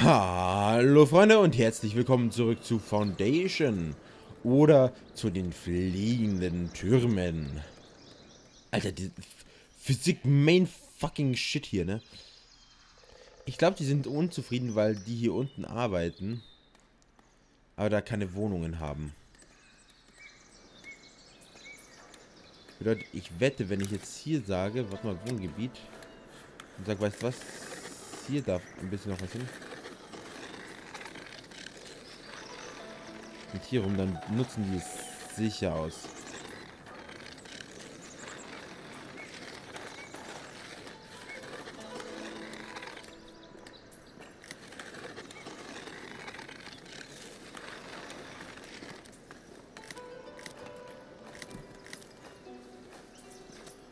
Hallo Freunde und herzlich willkommen zurück zu Foundation oder zu den fliegenden Türmen. Alter, die Physik Main fucking Shit hier, ne? Ich glaube, die sind unzufrieden, weil die hier unten arbeiten, aber da keine Wohnungen haben. Bedeutet, ich wette, wenn ich jetzt hier sage, warte mal, Wohngebiet, und sage, weißt du was, hier darf ein bisschen noch was hin. Und hier rum, dann nutzen die es sicher aus.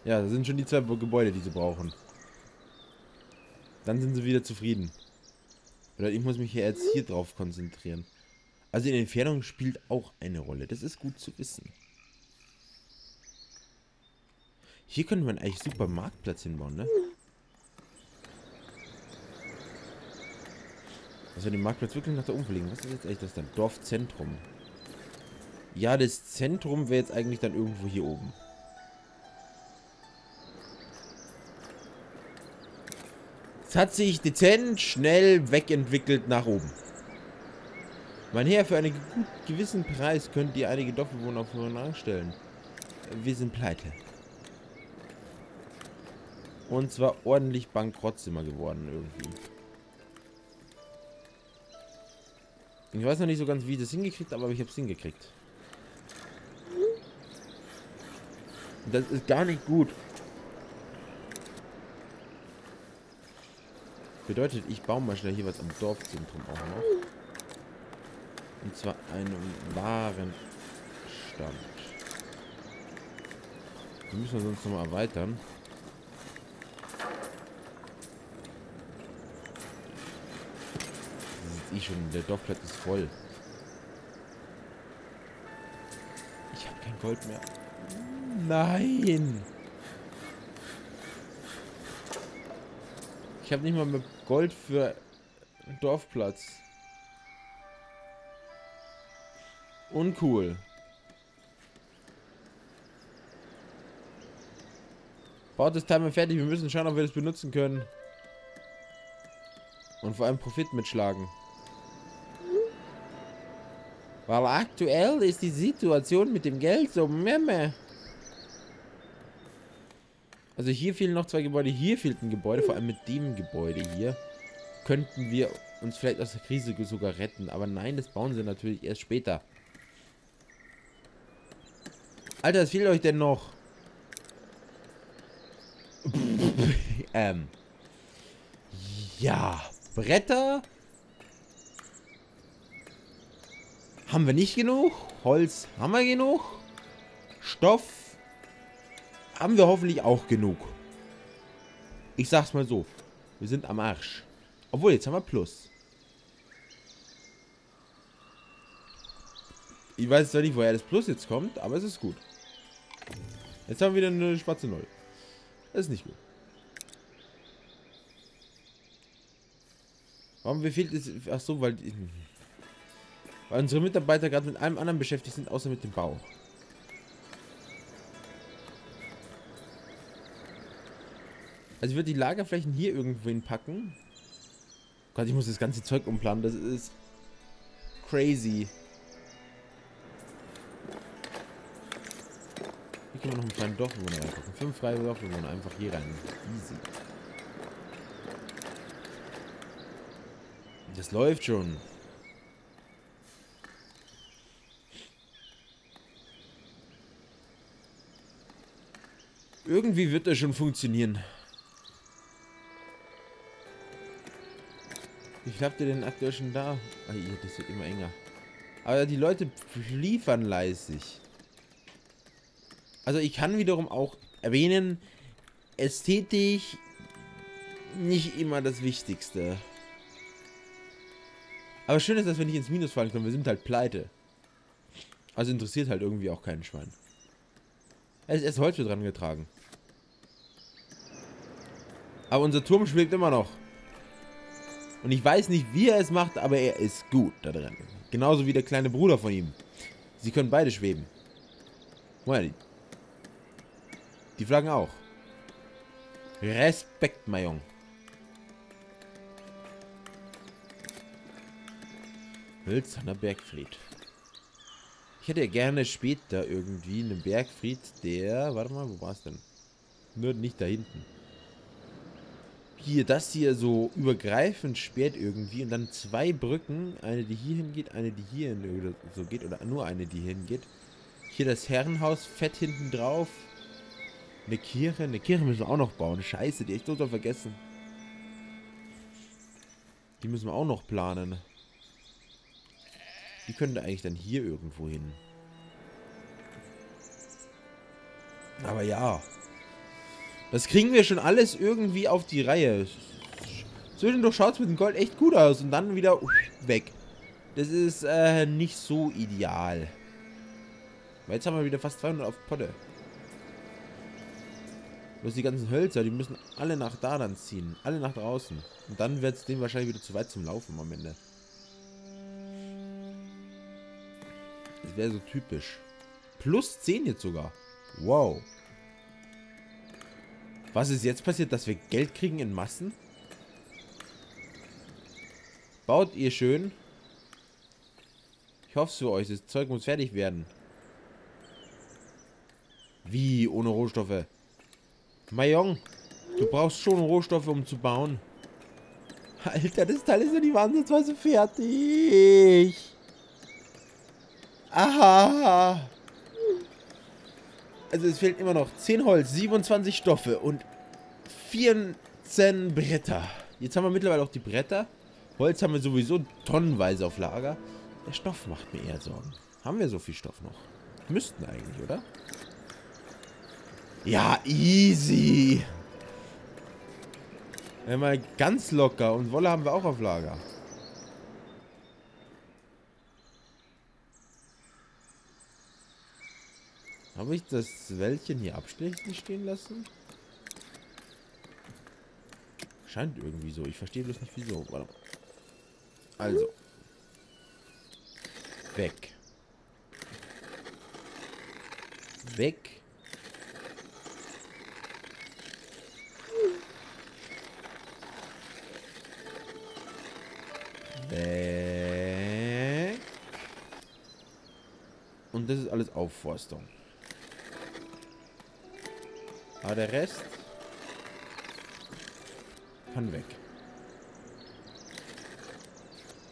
Ja, das sind schon die zwei Gebäude, die sie brauchen. Dann sind sie wieder zufrieden. Oder ich muss mich hier jetzt hier drauf konzentrieren. Also die Entfernung spielt auch eine Rolle. Das ist gut zu wissen. Hier könnte man eigentlich super Marktplatz hinbauen, ne? Also den Marktplatz wirklich nach da oben verlegen. Was ist jetzt eigentlich das dann? Dorfzentrum. Ja, das Zentrum wäre jetzt eigentlich dann irgendwo hier oben. Es hat sich dezent schnell wegentwickelt nach oben. Mein Herr, für einen gewissen Preis könnt ihr einige Dorfbewohner auf euren Rang stellen. Wir sind pleite. Und zwar ordentlich Bankrottzimmer geworden irgendwie. Ich weiß noch nicht so ganz, wie ich das hingekriegt aber ich habe es hingekriegt. Das ist gar nicht gut. Bedeutet, ich baue mal schnell hier was am Dorfzentrum auch noch. Und zwar einen Warenstand. Den müssen wir sonst noch mal erweitern. Ist eh schon, der Dorfplatz ist voll. Ich habe kein Gold mehr. Nein! Ich habe nicht mal mehr Gold für Dorfplatz. Uncool. Baut das Timer fertig. Wir müssen schauen, ob wir das benutzen können. Und vor allem Profit mitschlagen. Weil aktuell ist die Situation mit dem Geld so memme. Also hier fehlen noch zwei Gebäude. Hier fehlt ein Gebäude. Vor allem mit dem Gebäude hier. Könnten wir uns vielleicht aus der Krise sogar retten. Aber nein, das bauen sie natürlich erst später. Alter, was fehlt euch denn noch? ähm. Ja. Bretter. Haben wir nicht genug. Holz haben wir genug. Stoff haben wir hoffentlich auch genug. Ich sag's mal so. Wir sind am Arsch. Obwohl, jetzt haben wir Plus. Ich weiß zwar nicht, woher das Plus jetzt kommt, aber es ist gut. Jetzt haben wir wieder eine schwarze Null. Das ist nicht gut. Warum wie fehlt es? Ach so, weil, weil unsere Mitarbeiter gerade mit allem anderen beschäftigt sind, außer mit dem Bau. Also ich würde die Lagerflächen hier irgendwo hinpacken. Gott, ich muss das ganze Zeug umplanen. Das ist crazy. Können wir noch einen kleinen Dorfbewohner reinpacken. Fünf freie Dorfbewohner einfach hier rein. Easy. Das läuft schon. Irgendwie wird das schon funktionieren. Wie viel habt ihr denn aktuell schon da? Hier, das wird immer enger. Aber die Leute liefern leisig. Also ich kann wiederum auch erwähnen, ästhetisch nicht immer das Wichtigste. Aber schön ist, dass wir nicht ins Minus fallen können. Wir sind halt pleite. Also interessiert halt irgendwie auch keinen Schwein. Es ist erst Holz dran getragen. Aber unser Turm schwebt immer noch. Und ich weiß nicht, wie er es macht, aber er ist gut da drin. Genauso wie der kleine Bruder von ihm. Sie können beide schweben. Well, die Flaggen auch. Respekt, mein Junge. Hölzerner Bergfried. Ich hätte gerne später irgendwie einen Bergfried, der... Warte mal, wo war es denn? Nur nicht da hinten. Hier, das hier so übergreifend sperrt irgendwie und dann zwei Brücken. Eine, die hier hingeht, eine, die hier hin oder so geht. Oder nur eine, die hier hingeht. Hier das Herrenhaus fett hinten drauf. Eine Kirche. Eine Kirche müssen wir auch noch bauen. Scheiße, die echt total vergessen. Die müssen wir auch noch planen. Die könnte eigentlich dann hier irgendwo hin. Aber ja. Das kriegen wir schon alles irgendwie auf die Reihe. Zwischendurch schaut es mit dem Gold echt gut aus und dann wieder weg. Das ist äh, nicht so ideal. Weil jetzt haben wir wieder fast 200 auf Potte. Bloß die ganzen Hölzer, die müssen alle nach da dann ziehen. Alle nach draußen. Und dann wird es denen wahrscheinlich wieder zu weit zum Laufen am Ende. Das wäre so typisch. Plus 10 jetzt sogar. Wow. Was ist jetzt passiert, dass wir Geld kriegen in Massen? Baut ihr schön. Ich hoffe es für euch. Das Zeug muss fertig werden. Wie ohne Rohstoffe? Mayong, du brauchst schon Rohstoffe, um zu bauen. Alter, das Teil ist ja nicht ansatzweise fertig. Aha. Also es fehlt immer noch 10 Holz, 27 Stoffe und 14 Bretter. Jetzt haben wir mittlerweile auch die Bretter. Holz haben wir sowieso tonnenweise auf Lager. Der Stoff macht mir eher Sorgen. Haben wir so viel Stoff noch? Müssten eigentlich, oder? Ja, easy. Ja, mal ganz locker. Und Wolle haben wir auch auf Lager. Habe ich das Wäldchen hier abstechen stehen lassen? Scheint irgendwie so. Ich verstehe bloß nicht wieso. Warte mal. Also. Weg. Weg. Aufforstung. Aber der Rest kann weg.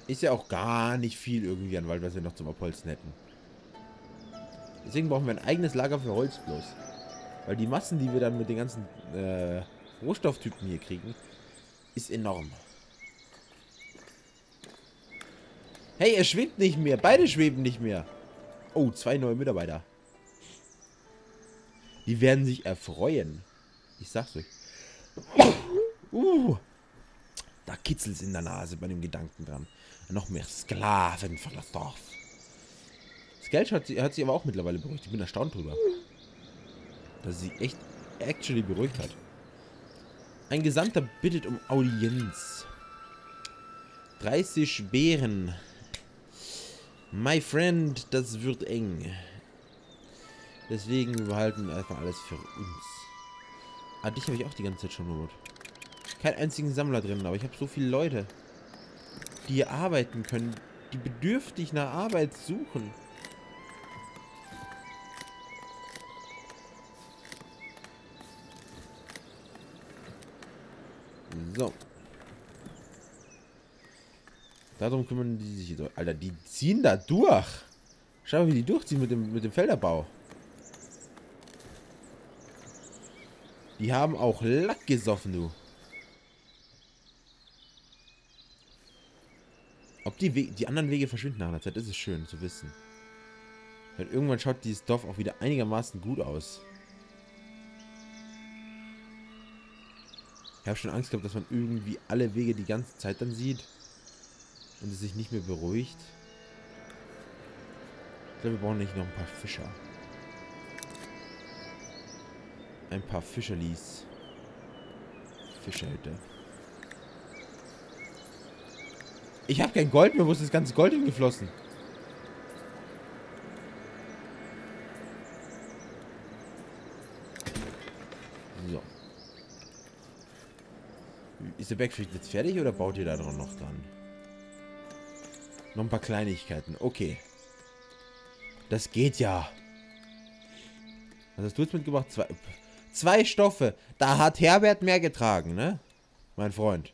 Ist ja auch gar nicht viel irgendwie an Wald, was wir noch zum Abholzen hätten. Deswegen brauchen wir ein eigenes Lager für Holz bloß. Weil die Massen, die wir dann mit den ganzen äh, Rohstofftypen hier kriegen, ist enorm. Hey, er schwebt nicht mehr. Beide schweben nicht mehr. Oh, zwei neue Mitarbeiter. Die werden sich erfreuen. Ich sag's euch. Uh, da kitzelt's in der Nase bei dem Gedanken dran. Noch mehr Sklaven von das Dorf. Das Geld hat sie, hat sie aber auch mittlerweile beruhigt. Ich bin erstaunt drüber. Dass sie echt actually beruhigt hat. Ein Gesandter bittet um Audienz. 30 Bären. My friend, das wird eng. Deswegen behalten wir einfach alles für uns. Ah, dich habe ich auch die ganze Zeit schon geholt. Kein einzigen Sammler drin, aber ich habe so viele Leute, die hier arbeiten können, die bedürftig nach Arbeit suchen. Darum kümmern die sich. Alter, die ziehen da durch. Schau mal, wie die durchziehen mit dem, mit dem Felderbau. Die haben auch Lack gesoffen, du. Ob die, Wege, die anderen Wege verschwinden nach einer Zeit, ist schön zu wissen. Weil irgendwann schaut dieses Dorf auch wieder einigermaßen gut aus. Ich habe schon Angst gehabt, dass man irgendwie alle Wege die ganze Zeit dann sieht. Und es sich nicht mehr beruhigt. Ich glaube, wir brauchen nicht noch ein paar Fischer ein paar Fischerlis. Fischerhütte. Ich habe kein Gold mehr. Wo ist das ganze Gold hingeflossen? So. Ist der Backfeed jetzt fertig oder baut ihr da dran noch dran? Noch ein paar Kleinigkeiten. Okay. Das geht ja. Was hast du jetzt mitgebracht? Zwei, zwei Stoffe. Da hat Herbert mehr getragen, ne? Mein Freund.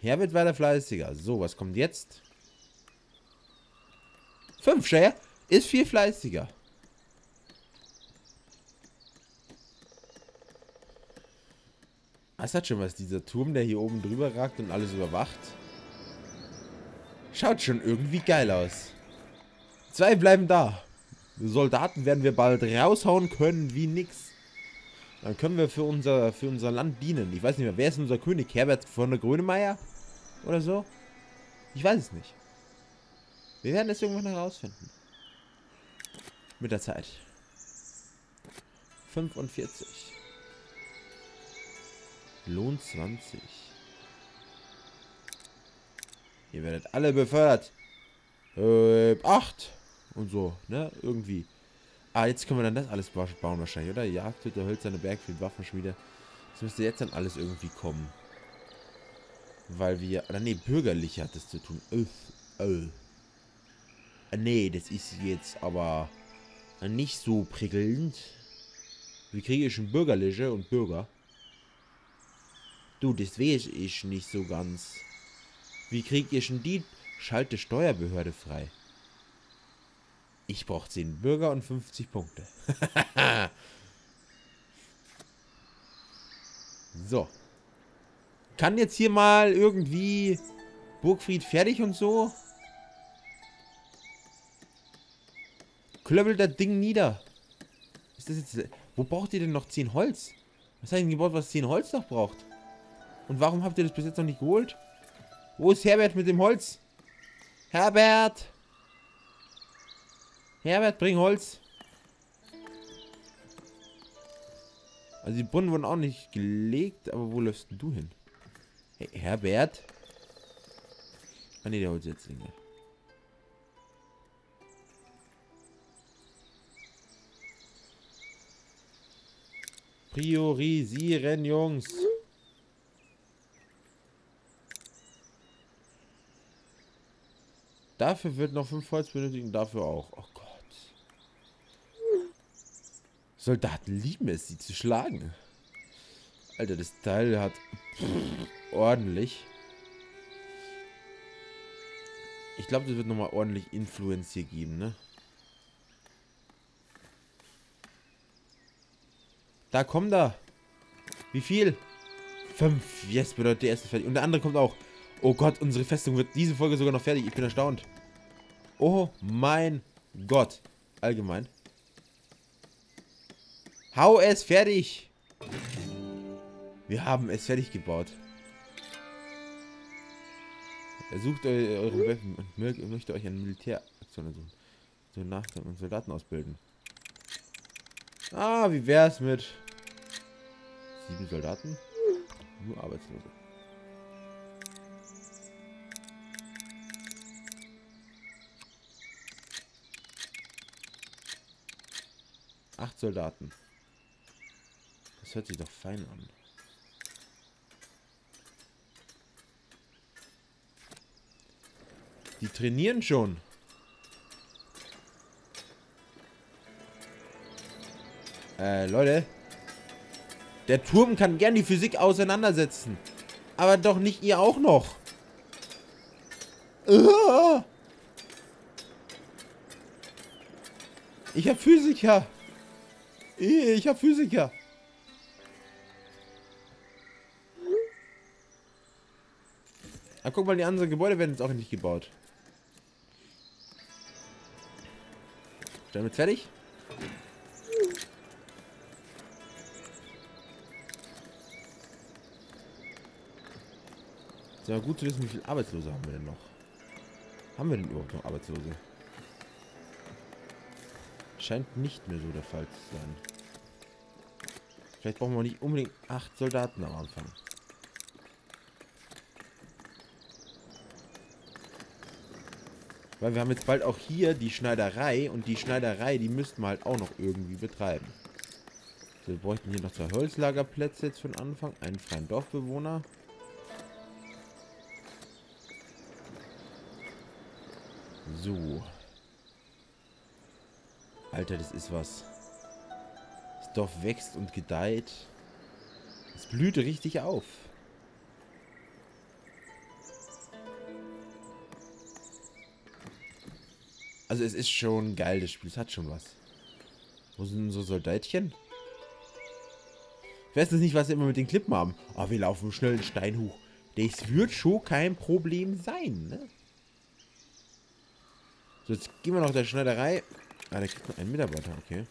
Herbert war der fleißiger. So, was kommt jetzt? Fünf Share ist viel fleißiger. Das hat schon was, dieser Turm, der hier oben drüber ragt und alles überwacht. Schaut schon irgendwie geil aus. Zwei bleiben da. Soldaten werden wir bald raushauen können wie nix. Dann können wir für unser, für unser Land dienen. Ich weiß nicht mehr, wer ist unser König? Herbert von der Grönemeyer? Oder so? Ich weiß es nicht. Wir werden es irgendwann herausfinden. Mit der Zeit. 45. Lohn 20. Ihr werdet alle befördert. Äh, 8. Und so, ne? Irgendwie. Ah, jetzt können wir dann das alles bauen wahrscheinlich, oder? Jagdhütte, Hölzerne Bergfried, Waffenschmiede. Das müsste jetzt dann alles irgendwie kommen. Weil wir... Oder nee, bürgerlich hat das zu tun. Öff, öh. Nee, das ist jetzt aber nicht so prickelnd. Wie kriege ich schon bürgerliche und Bürger? Du, das weiß ich nicht so ganz. Wie kriege ich schon die Schalte Steuerbehörde frei? Ich brauche 10 Bürger und 50 Punkte. so. Kann jetzt hier mal irgendwie Burgfried fertig und so? Klöppelt das Ding nieder. Ist das jetzt... Wo braucht ihr denn noch 10 Holz? Was hat ihr denn gebaut, was 10 Holz noch braucht? Und warum habt ihr das bis jetzt noch nicht geholt? Wo ist Herbert mit dem Holz? Herbert! Herbert, bring Holz. Also die Brunnen wurden auch nicht gelegt, aber wo läufst du hin? Hey, Herbert? Ah ne, der Holzsetzlinge. Priorisieren, Jungs. Dafür wird noch fünf Holz benötigen, dafür auch. Oh Gott. Soldaten lieben es, sie zu schlagen. Alter, das Teil hat ordentlich. Ich glaube, das wird nochmal ordentlich Influence hier geben, ne? Da, komm da. Wie viel? Fünf. Yes, bedeutet der erste fertig. Und der andere kommt auch. Oh Gott, unsere Festung wird diese Folge sogar noch fertig. Ich bin erstaunt. Oh mein Gott. Allgemein. Hau es fertig. Wir haben es fertig gebaut. Er sucht eure Waffen und möchte euch eine Militäraktion suchen. So Nachgang und Soldaten ausbilden. Ah, wie wär's mit sieben Soldaten? Nur Arbeitslose. Acht Soldaten. Das hört sich doch fein an. Die trainieren schon. Äh, Leute. Der Turm kann gern die Physik auseinandersetzen. Aber doch nicht ihr auch noch. Ich hab Physiker. Ich hab Physiker. Ah, guck mal, die anderen Gebäude werden jetzt auch nicht gebaut. Wir fertig? Ist ja gut zu wissen, wie viele Arbeitslose haben wir denn noch. Haben wir denn überhaupt noch Arbeitslose? Scheint nicht mehr so der Fall zu sein. Vielleicht brauchen wir nicht unbedingt acht Soldaten am Anfang. Weil wir haben jetzt bald auch hier die Schneiderei und die Schneiderei, die müssten wir halt auch noch irgendwie betreiben. So, wir bräuchten hier noch zwei Holzlagerplätze jetzt für den Anfang. Einen freien Dorfbewohner. So. Alter, das ist was. Das Dorf wächst und gedeiht. Es blüht richtig auf. Also es ist schon geil, das Spiel. Es hat schon was. Wo sind so Soldatchen? Ich weiß jetzt nicht, was sie immer mit den Klippen haben. Aber oh, wir laufen schnell einen Stein hoch. Das wird schon kein Problem sein, ne? So, jetzt gehen wir noch der Schneiderei. Ah, der kriegt noch einen Mitarbeiter, okay.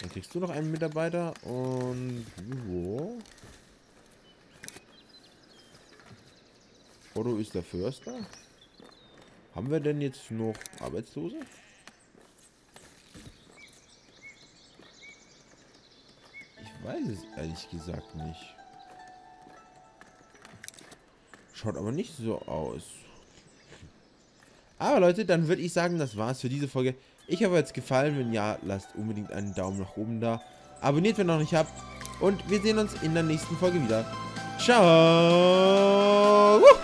Dann kriegst du noch einen Mitarbeiter und wo? Otto ist der Förster. Haben wir denn jetzt noch Arbeitslose? Ich weiß es ehrlich gesagt nicht. Schaut aber nicht so aus. Aber Leute, dann würde ich sagen, das war's für diese Folge. Ich hoffe, es gefallen. Wenn ja, lasst unbedingt einen Daumen nach oben da. Abonniert, wenn ihr noch nicht habt. Und wir sehen uns in der nächsten Folge wieder. Ciao! Woo!